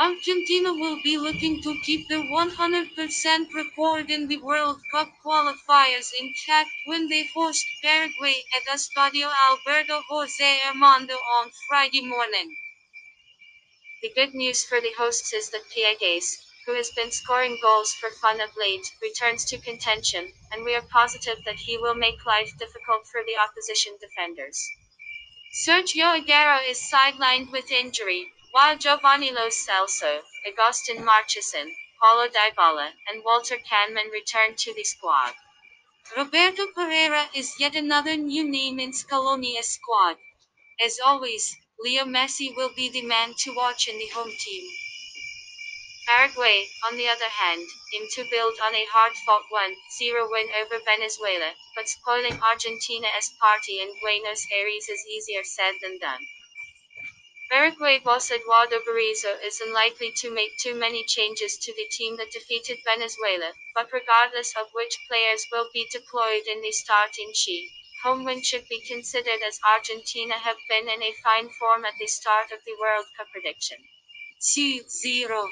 Argentina will be looking to keep their 100% record in the World Cup qualifiers intact when they host Paraguay at Estadio Alberto Jose Armando on Friday morning. The good news for the hosts is that Piegays, who has been scoring goals for fun of late, returns to contention, and we are positive that he will make life difficult for the opposition defenders. Sergio Aguero is sidelined with injury, while Giovanni Lo Celso, Agustin Marchesin, Paulo Dybala, and Walter Kannemann return to the squad. Roberto Pereyra is yet another new name in Scaloni's squad. As always, Leo Messi will be the man to watch in the home team. Paraguay, on the other hand, aim to build on a hard-fought 1-0 win over Venezuela, but spoiling Argentina's party in Buenos Aires is easier said than done. Paraguay boss Eduardo Berizzo is unlikely to make too many changes to the team that defeated Venezuela, but regardless of which players will be deployed in the starting sheet, home win should be considered as Argentina have been in a fine form at the start of the World Cup prediction. C0